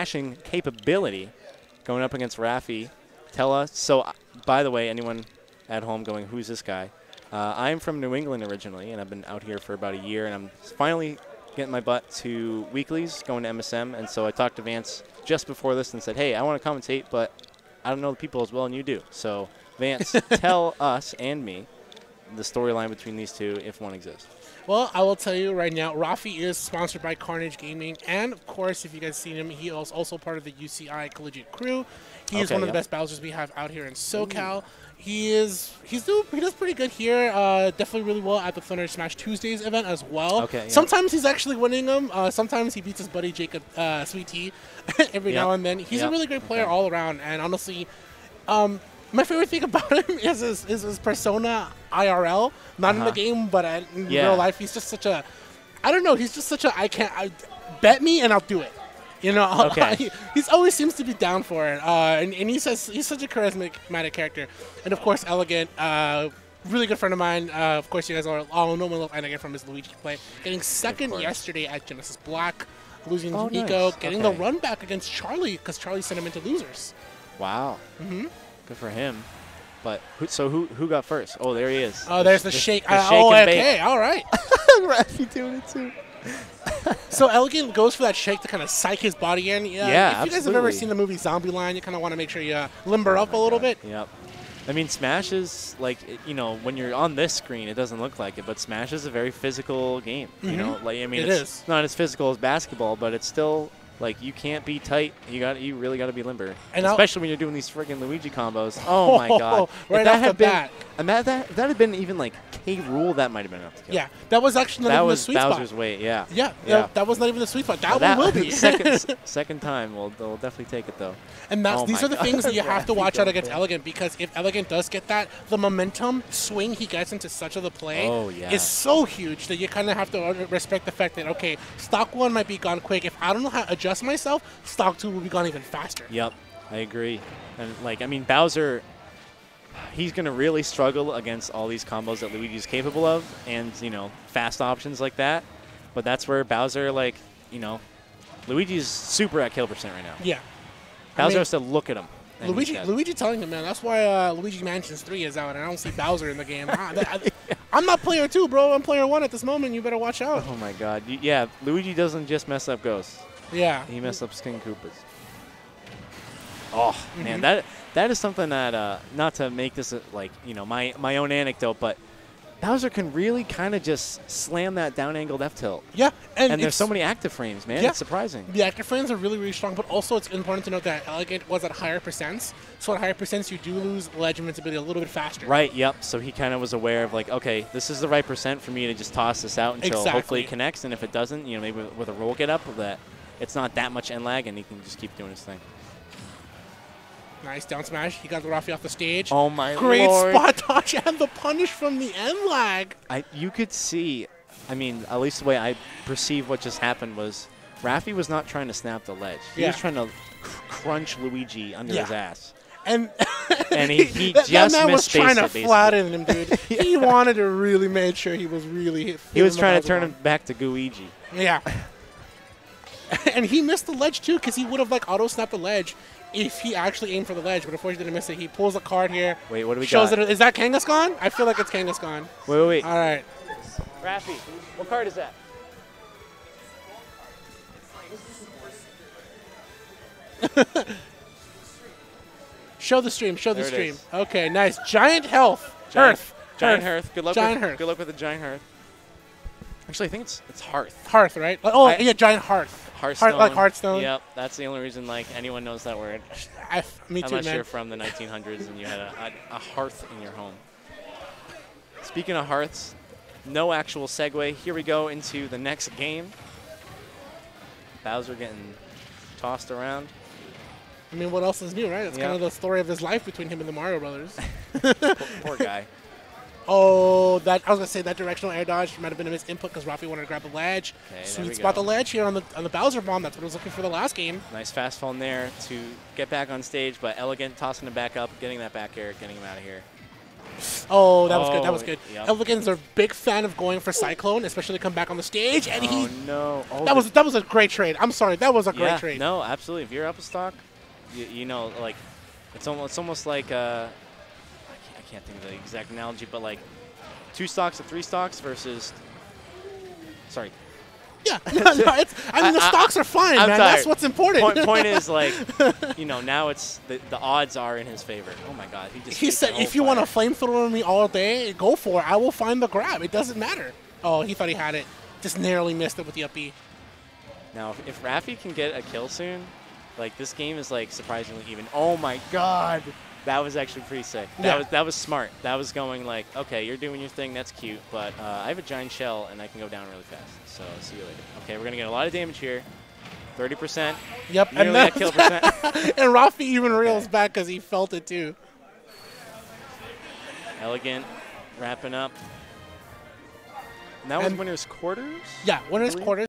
hashing capability going up against Rafi. Tell us. So, uh, by the way, anyone at home going, who's this guy? Uh, I'm from New England originally, and I've been out here for about a year, and I'm finally getting my butt to weeklies, going to MSM. And so I talked to Vance just before this and said, hey, I want to commentate, but I don't know the people as well, and you do. So, Vance, tell us and me the storyline between these two, if one exists. Well, I will tell you right now, Rafi is sponsored by Carnage Gaming, and of course, if you guys seen him, he is also part of the UCI Collegiate crew. He is Okay, one of the best Bowsers we have out here in SoCal. He is he's doing he does pretty good here. Uh, definitely really well at the Thunder Smash Tuesdays event as well. Okay, yeah. Sometimes he's actually winning them. Uh, sometimes he beats his buddy Jacob uh, Sweet Tea every Yep. now and then. He's a really great player Okay. all around, and honestly, um, my favorite thing about him is his, is his persona IRL, not in Uh-huh. the game, but in Yeah. real life. He's just such a, I don't know. He's just such a I can't I, bet me and I'll do it. You know, Okay. he he's always seems to be down for it, uh, and, and he's says he's such a charismatic character, and of course, elegant. Uh, really good friend of mine. Uh, of course, you guys all, all know my love Elegant from his Luigi play. Getting second yesterday at Genesis Black, losing Oh, to Nico, nice. getting Okay. the run back against Charlie because Charlie sent him into losers. Wow. Mm-hmm. Good for him. But who, so who who got first? Oh, there he is. Oh, there's the, shake. the uh, shake oh, and bake. okay, all right. Rafi doing it too. So Elegant goes for that shake to kind of psych his body in. Yeah. Yeah, If you guys have ever seen the movie Zombieland, you kind of want to make sure you uh, limber up a little bit. Yep. I mean, Smash is like you know when you're on this screen, it doesn't look like it, but Smash is a very physical game. You know, like I mean, Mm-hmm. It it's is. not as physical as basketball, but it's still like you can't be tight. You got you really got to be limber, And I'll- especially when you're doing these friggin' Luigi combos. Oh my god! If Right that off had the been, bat. and that that if that had been even like K Rool, that might have been enough to kill. Yeah, that was actually not that even was the sweet Bowser's spot. way. Yeah. Yeah, Yeah. That, that was not even the sweet spot. That, one will be. second second time. We'll we'll definitely take it though. and that's Oh these are the God. things that you have to watch out against. Elegant because if Elegant does get that, the momentum swing he gets into such of the play Oh, yeah. is so huge that you kind of have to respect the fact that okay, stock one might be gone quick. If I don't know how to adjust myself, stock two will be gone even faster. Yep, I agree. And like, I mean, Bowser, he's gonna really struggle against all these combos that Luigi's capable of, and you know, fast options like that. But that's where Bowser, like, you know, Luigi's super at kill percent right now. Yeah. I Bowser mean- has to look at him. Luigi. Luigi telling him, man, that's why uh, Luigi Mansions 3 is out, and I don't see Bowser in the game. I, am not player 2, bro. I'm player 1 at this moment. You better watch out. Oh my God! Yeah, Luigi doesn't just mess up ghosts. Yeah. He messed up Skin Koopas. Oh Mm-hmm. man, that that is something that uh, not to make this uh, like you know my my own anecdote, but Bowser can really kind of just slam that down angled F tilt. Yeah. And, And there's so many active frames, man. Yeah. It's surprising. The active frames are really, really strong, but also it's important to note that Elegant was at higher percents. So at higher percents, you do lose ledge invincibility a little bit faster. Right. Yep. So he kind of was aware of like, okay, this is the right percent for me to just toss this out until hopefully it connects, and if it doesn't, you know, maybe with a roll get up, of that it's not that much end lag, and he can just keep doing his thing. Nice down smash. He got the Rafi off the stage. Oh my Great lord! spot dodge and the punish from the end lag. I you could see, I mean, at least the way I perceive what just happened was, Rafi was not trying to snap the ledge. He was trying to cr- crunch Luigi under his ass. And, And he- he that, that just man was trying to basically. flatten him, dude. He wanted to really make sure he was really. He was trying to turn him back to Guigi. Yeah. and he missed the ledge too because he would have like auto snapped the ledge if he actually aimed for the ledge, but unfortunately didn't miss it. He pulls a card here. Wait, what do we shows got? it. Is that Kangaskhan? I feel like it's Kangaskhan. Wait, wait, wait. All right. Rafi, what card is that? Show the stream. Show the There it stream. is. Okay, nice. Giant health. Giant, Hearth. Giant Hearth. Hearth. Good luck Giant with Hearth. good luck with the Giant Hearth. Actually, I think it's it's Hearth. Hearth, right? Oh, I- yeah, giant hearth. Hearthstone. like Hearthstone. Yep, that's the only reason like anyone knows that word. I, me too, Unless man. you're from the 1900s and you had a, a, a hearth in your home. Speaking of hearths, no actual segue. Here we go into the next game. Bowser getting tossed around. I mean, what else is new, right? It's Yeah. kind of the story of his life between him and the Mario Brothers. Poor, poor guy. oh, that I was gonna say that directional air dodge might have been his input because Rafi wanted to grab the ledge. Okay, Sweet spot go. the ledge here on the on the Bowser bomb. That's what I was looking for the last game. Nice fast phone there to get back on stage, but elegant tossing him back up, getting that back air, getting him out of here. Oh, that was good. That was Oh, good. yep. Elegant's a big fan of going for Cyclone, especially to come back on the stage, and Oh he no! Oh, that was that was a great trade. I'm sorry, that was a great yeah, trade. No, absolutely. If you're up a stock, you, you know, like it's almost it's almost like uh, can't, I can't think of the exact analogy, but like two stocks to three stocks versus. Sorry. Yeah, no, no, it's, I mean the I- stocks are fine, I'm man. tired. That's what's important. Point, point is like, you know, now it's the, the odds are in his favor. Oh my God, he just. he said, if you want to fire. flamethrower me all day, go for it. I will find the grab. It doesn't matter. Oh, he thought he had it. Just narrowly missed it with the up B. Now, if, if Rafi can get a kill soon, like this game is like surprisingly even. Oh my God, that was actually pretty sick. That Yeah. was that was smart. That was going like, okay, you're doing your thing. That's cute, but uh, I have a giant shell and I can go down really fast. So see you later. Okay, we're gonna get a lot of damage here. Thirty percent. Yep, and at that kill percent. and Rafi even reels back because he felt it too. Elegant, wrapping up. And that was winners quarters. Yeah, winners quarters.